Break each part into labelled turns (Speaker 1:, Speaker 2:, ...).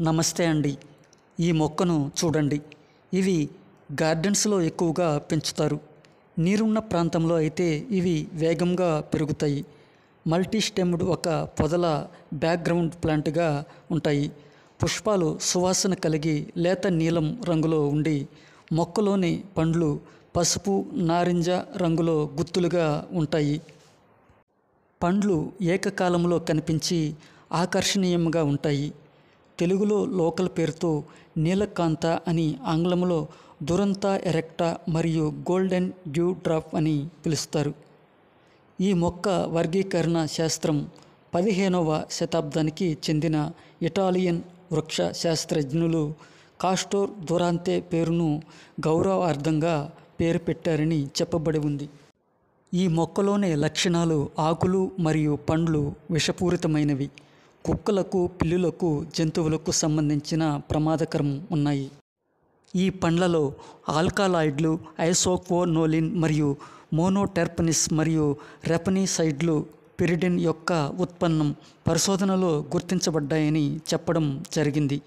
Speaker 1: నమస్తే అండి. ఈ మొక్కను చూడండి. ఇవి గార్డెన్స్లో ఎక్కువగా పెంచుతారు. నీరున్న ప్రాంతంలో అయితే ఇవి వేగంగా పెరుగుతాయి. మల్టీ స్టెమ్డ్ ఒక పొదల బ్యాక్గ్రౌండ్ ప్లాంట్గా ఉంటాయి. పుష్పాలు సువాసన కలిగి లేత నీలం రంగులో ఉండి మొక్కలోని పండ్లు పసుపు నారింజ రంగులో గుత్తులుగా ఉంటాయి. పండ్లు ఏకకాలంలో కనిపించి ఆకర్షణీయంగా ఉంటాయి. తెలుగులో లోకల్ పేరుతో నీలకాంత అని ఆంగ్లంలో దురంతా ఎరెక్టా మరియు గోల్డెన్ డ్యూ డ్రాప్ అని పిలుస్తారు. ఈ మొక్క వర్గీకరణ శాస్త్రం పదిహేనవ శతాబ్దానికి చెందిన ఇటాలియన్ వృక్ష శాస్త్రజ్ఞులు కాస్టోర్ దురాంతే పేరును గౌరవార్థంగా పేరు పెట్టారని చెప్పబడి ఉంది. ఈ మొక్కలోని లక్షణాలు ఆకులు మరియు పండ్లు విషపూరితమైనవి. కుక్కలకు పిల్లులకు జంతువులకు సంబంధించిన ప్రమాదకరం ఉన్నాయి. ఈ పండ్లలో ఆల్కలాయిడ్లు ఐసోక్వోనోలిన్ మరియు మోనోటెర్పనిస్ మరియు రెపనిసైడ్లు పిరిడిన్ యొక్క ఉత్పన్నం పరిశోధనలో గుర్తించబడ్డాయని చెప్పడం జరిగింది.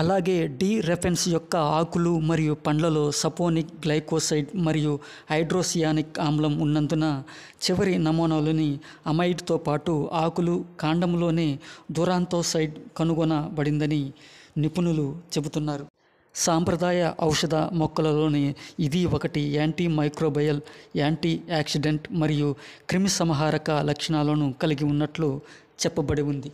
Speaker 1: అలాగే డి రెఫెన్స్ యొక్క ఆకులు మరియు పండ్లలో సపోనిక్ గ్లైకోసైడ్ మరియు హైడ్రోసియానిక్ ఆమ్లం ఉన్నందున చివరి నమూనాలోని అమైడ్తో పాటు ఆకులు కాండంలోనే దురాంతోసైడ్ కనుగొనబడిందని నిపుణులు చెబుతున్నారు. సాంప్రదాయ ఔషధ మొక్కలలోని ఇది ఒకటి యాంటీ మైక్రోబయల్ యాంటీ యాక్సిడెంట్ మరియు క్రిమిసంహారక లక్షణాలను కలిగి ఉన్నట్లు చెప్పబడి ఉంది.